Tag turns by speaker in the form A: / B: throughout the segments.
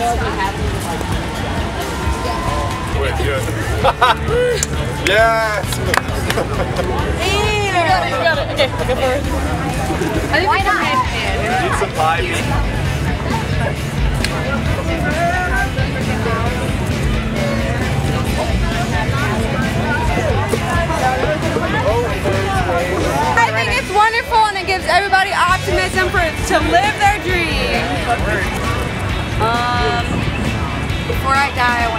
A: Wait, yeah. yes! Damn!
B: You got it, you got it. Okay, go for it. Why not?
A: You need some
C: I think it's wonderful and it gives everybody optimism for to live their dream.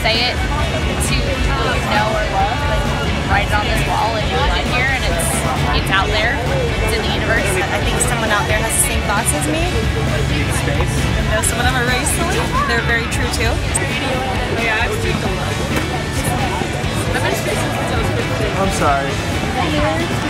B: say it to people you know or love, write it on this wall and you live here and it's it's out there. It's in the universe.
D: I think someone out there has the same thoughts as me. And know some of them are very silly. They're very true too.
A: Yeah, I'm sorry.
B: I was here. Where were